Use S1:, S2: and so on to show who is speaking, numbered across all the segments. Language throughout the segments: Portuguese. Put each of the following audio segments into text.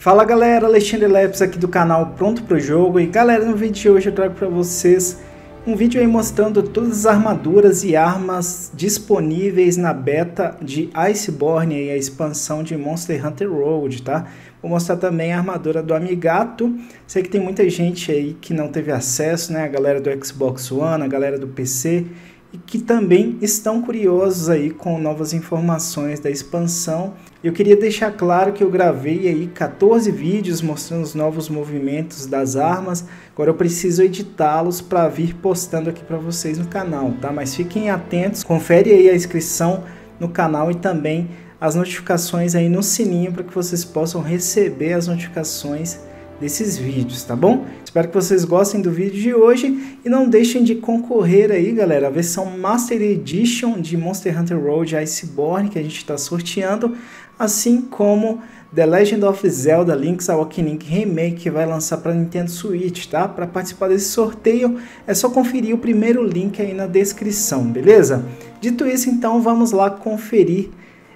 S1: Fala galera, Alexandre Leps aqui do canal Pronto Pro Jogo e galera, no vídeo de hoje eu trago para vocês um vídeo aí mostrando todas as armaduras e armas disponíveis na beta de Iceborne e a expansão de Monster Hunter World, tá? Vou mostrar também a armadura do Amigato, sei que tem muita gente aí que não teve acesso, né? A galera do Xbox One, a galera do PC e que também estão curiosos aí com novas informações da expansão. Eu queria deixar claro que eu gravei aí 14 vídeos mostrando os novos movimentos das armas. Agora eu preciso editá-los para vir postando aqui para vocês no canal, tá? Mas fiquem atentos, confere aí a inscrição no canal e também as notificações aí no sininho para que vocês possam receber as notificações desses vídeos, tá bom? Espero que vocês gostem do vídeo de hoje e não deixem de concorrer aí, galera, a versão Master Edition de Monster Hunter Road Iceborne que a gente está sorteando, assim como The Legend of Zelda Link's Awakening Remake que vai lançar para Nintendo Switch, tá? Para participar desse sorteio é só conferir o primeiro link aí na descrição, beleza? Dito isso, então vamos lá conferir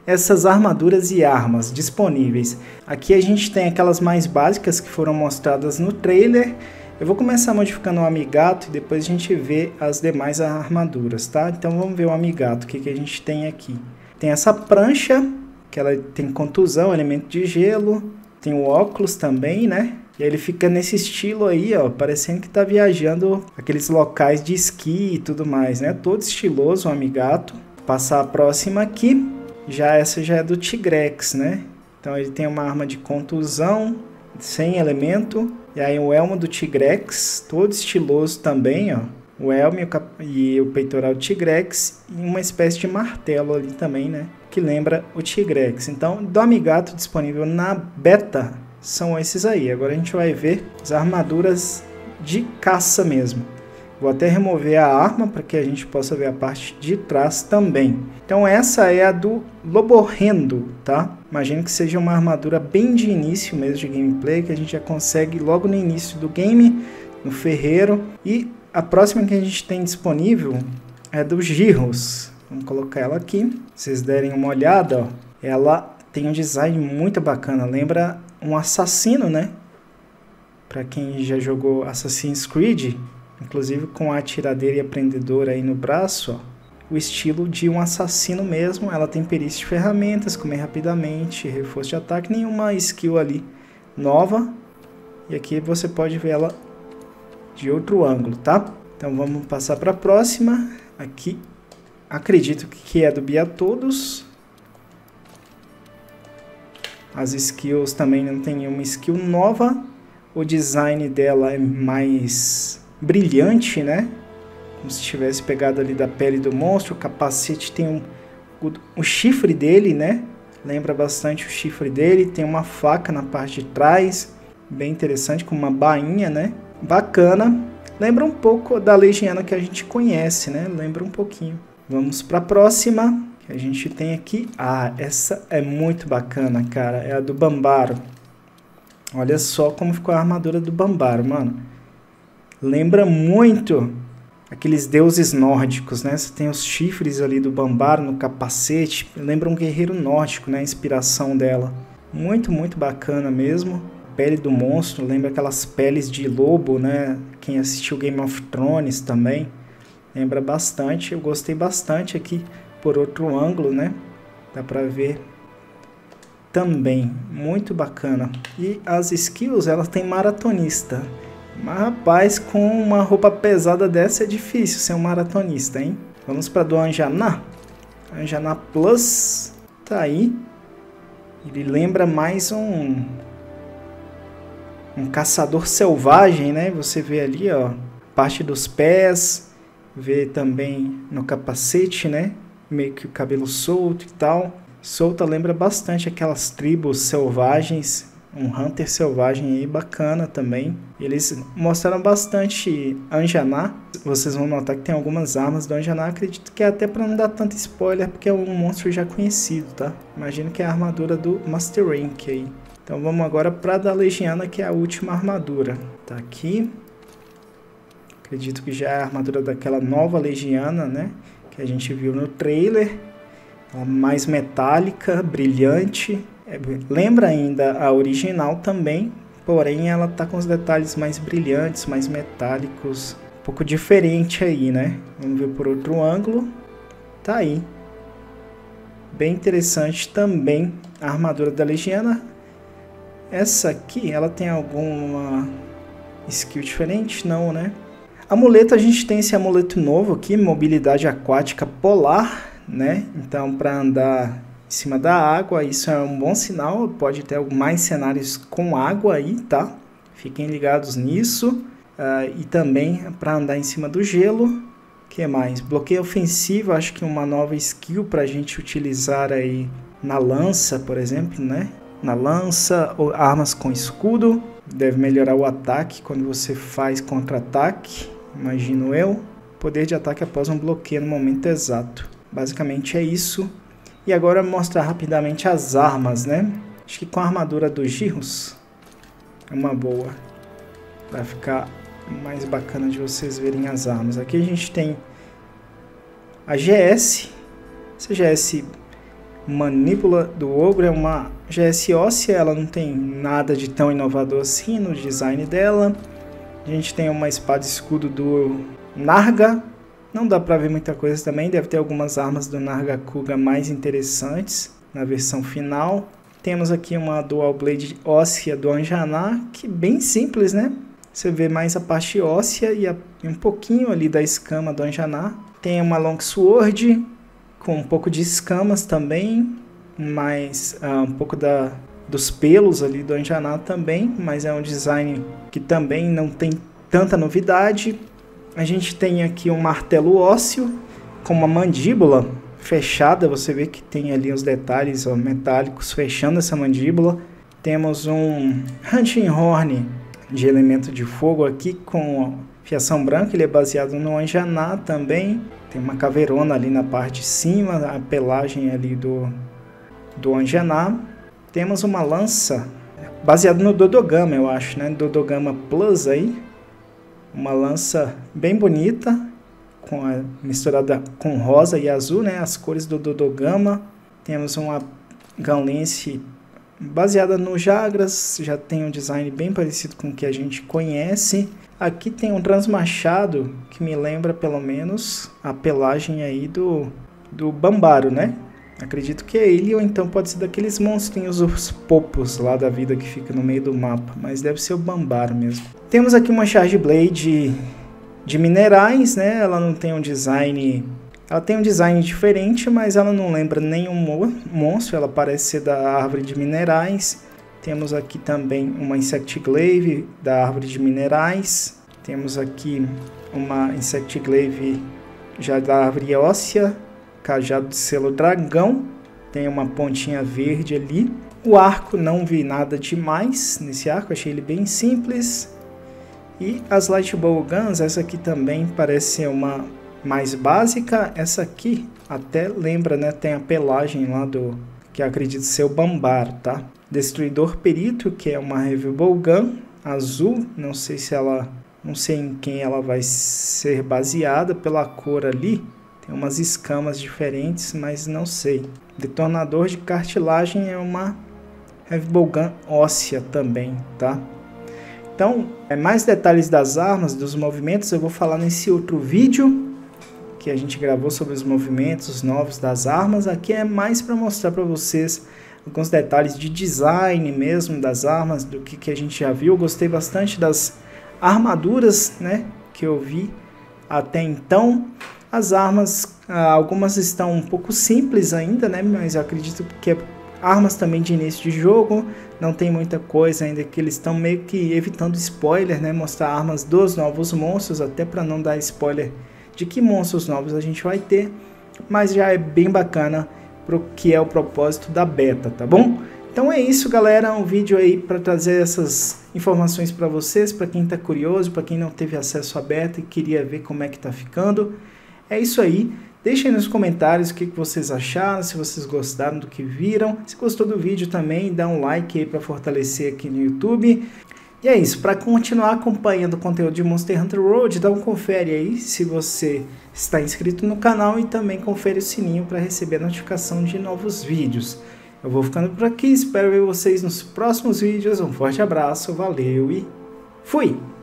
S1: essas armaduras e armas disponíveis. Aqui a gente tem aquelas mais básicas que foram mostradas no trailer. Eu vou começar modificando o Amigato e depois a gente vê as demais armaduras, tá? Então vamos ver o Amigato, o que, que a gente tem aqui. Tem essa prancha, que ela tem contusão, elemento de gelo. Tem o óculos também, né? E ele fica nesse estilo aí, ó, parecendo que tá viajando aqueles locais de esqui e tudo mais, né? Todo estiloso o Amigato. Passar a próxima aqui. Já essa já é do Tigrex, né? Então ele tem uma arma de contusão, sem elemento. E aí o elmo do Tigrex, todo estiloso também, ó. O elmo e o, cap... e o peitoral Tigrex e uma espécie de martelo ali também, né? Que lembra o Tigrex. Então, do Amigato disponível na beta são esses aí. Agora a gente vai ver as armaduras de caça mesmo. Vou até remover a arma para que a gente possa ver a parte de trás também. Então essa é a do Loborrendo, tá? Imagino que seja uma armadura bem de início mesmo de gameplay, que a gente já consegue logo no início do game, no ferreiro. E a próxima que a gente tem disponível é do Girros. Vamos colocar ela aqui. vocês derem uma olhada, ó. Ela tem um design muito bacana, lembra um assassino, né? Para quem já jogou Assassin's Creed, inclusive com a tiradeira e a prendedora aí no braço, ó, o estilo de um assassino mesmo. Ela tem perícia de ferramentas, comer rapidamente, reforço de ataque, nenhuma skill ali nova. E aqui você pode ver ela de outro ângulo, tá? Então vamos passar para a próxima. Aqui acredito que é do Bia Todos. As skills também não tem nenhuma skill nova. O design dela é mais brilhante, né? Como se tivesse pegado ali da pele do monstro. O capacete tem um, o, chifre dele, né? Lembra bastante o chifre dele. Tem uma faca na parte de trás, bem interessante, com uma bainha, né? Bacana. Lembra um pouco da legiana que a gente conhece, né? Lembra um pouquinho. Vamos para a próxima, que a gente tem aqui. Ah, essa é muito bacana, cara. É a do Bambaro. Olha só como ficou a armadura do Bambaro, mano lembra muito aqueles deuses nórdicos, né? Você tem os chifres ali do Bambaro no capacete, lembra um guerreiro nórdico, né? A inspiração dela. Muito, muito bacana mesmo. Pele do monstro, lembra aquelas peles de lobo, né? Quem assistiu Game of Thrones também lembra bastante. Eu gostei bastante aqui por outro ângulo, né? Dá pra ver também. Muito bacana. E as skills, elas têm maratonista. Mas rapaz, com uma roupa pesada dessa é difícil ser um maratonista, hein? Vamos para do Anjana. Anjana Plus tá aí. Ele lembra mais um um caçador selvagem, né? Você vê ali, ó, parte dos pés, vê também no capacete, né? Meio que o cabelo solto e tal. Solta lembra bastante aquelas tribos selvagens um Hunter selvagem aí bacana também. Eles mostraram bastante Anjaná. Vocês vão notar que tem algumas armas do Anjaná. Acredito que é até para não dar tanto spoiler, porque é um monstro já conhecido, tá? Imagino que é a armadura do Master Rank aí. Então vamos agora para da Legiana, que é a última armadura. Tá aqui. Acredito que já é a armadura daquela nova Legiana, né? Que a gente viu no trailer. Ela mais metálica, brilhante lembra ainda a original também, porém ela tá com os detalhes mais brilhantes, mais metálicos, um pouco diferente aí, né? Vamos ver por outro ângulo. Tá aí. Bem interessante também a armadura da Legiana. Essa aqui, ela tem alguma skill diferente? Não, né? Amuleto, a gente tem esse amuleto novo aqui, mobilidade aquática polar, né? Então, para andar cima da água, isso é um bom sinal. Pode ter mais cenários com água aí, tá? Fiquem ligados nisso. Uh, e também para andar em cima do gelo. que mais? Bloqueio ofensivo, acho que uma nova skill para a gente utilizar aí na lança, por exemplo, né? Na lança, ou armas com escudo. Deve melhorar o ataque quando você faz contra-ataque imagino eu. Poder de ataque após um bloqueio no momento exato. Basicamente é isso. E agora mostrar rapidamente as armas, né? Acho que com a armadura dos Girros é uma boa. Vai ficar mais bacana de vocês verem as armas. Aqui a gente tem a GS. Essa GS Manípula do Ogro é uma GS óssea, ela não tem nada de tão inovador assim no design dela. A gente tem uma espada escudo do Narga. Não dá pra ver muita coisa também. Deve ter algumas armas do Narga Kuga mais interessantes na versão final. Temos aqui uma Dual Blade óssea do Anjana, que bem simples, né? Você vê mais a parte óssea e, a, e um pouquinho ali da escama do Anjana. Tem uma Long Sword com um pouco de escamas também, mais uh, um pouco da, dos pelos ali do Anjana também, mas é um design que também não tem tanta novidade. A gente tem aqui um martelo ósseo com uma mandíbula fechada, você vê que tem ali os detalhes ó, metálicos fechando essa mandíbula. Temos um hunting horn de elemento de fogo aqui com fiação branca, ele é baseado no Anjana também. Tem uma caveirona ali na parte de cima, a pelagem ali do, do Anjana temos uma lança baseada no Dodogama, eu acho, né? Dodogama Plus aí. Uma lança bem bonita, com a, misturada com rosa e azul, né? As cores do Dodogama. Temos uma Gunlance baseada no Jagras, já tem um design bem parecido com o que a gente conhece. Aqui tem um transmachado que me lembra pelo menos a pelagem aí do, do Bambaro, né? Acredito que é ele, ou então pode ser daqueles monstrinhos, os popos lá da vida que fica no meio do mapa, mas deve ser o Bambaro mesmo. Temos aqui uma Charge Blade de minerais, né? Ela não tem um design. Ela tem um design diferente, mas ela não lembra nenhum monstro, ela parece ser da árvore de minerais. Temos aqui também uma Insect Glaive da árvore de minerais. Temos aqui uma Insect Glaive já da árvore óssea cajado de selo dragão, tem uma pontinha verde ali. O arco, não vi nada demais nesse arco, achei ele bem simples. E as Light Bow Guns, essa aqui também parece ser uma mais básica. Essa aqui até lembra, né? Tem a pelagem lá do que acredito ser o Bambar, tá? Destruidor Perito, que é uma Heavy Bow Gun azul. Não sei se ela, não sei em quem ela vai ser baseada pela cor ali. Tem umas escamas diferentes, mas não sei. Detonador de cartilagem é uma Heavy Gun óssea também, tá? Então, é mais detalhes das armas, dos movimentos, eu vou falar nesse outro vídeo que a gente gravou sobre os movimentos novos das armas. Aqui é mais para mostrar para vocês alguns detalhes de design mesmo das armas, do que, que a gente já viu. Eu gostei bastante das armaduras, né, que eu vi até então. As armas, ah, algumas estão um pouco simples ainda, né? Mas eu acredito que é armas também de início de jogo, não tem muita coisa ainda que eles estão meio que evitando spoiler, né? Mostrar armas dos novos monstros, até para não dar spoiler de que monstros novos a gente vai ter, mas já é bem bacana pro que é o propósito da beta, tá bom? Então é isso, galera, um vídeo aí para trazer essas informações para vocês, para quem está curioso, para quem não teve acesso à beta e queria ver como é que tá ficando. É isso aí. Deixem nos comentários o que vocês acharam, se vocês gostaram do que viram. Se gostou do vídeo também, dá um like aí para fortalecer aqui no YouTube. E é isso, para continuar acompanhando o conteúdo de Monster Hunter Road, dá um confere aí se você está inscrito no canal e também confere o sininho para receber a notificação de novos vídeos. Eu vou ficando por aqui, espero ver vocês nos próximos vídeos. Um forte abraço, valeu e fui!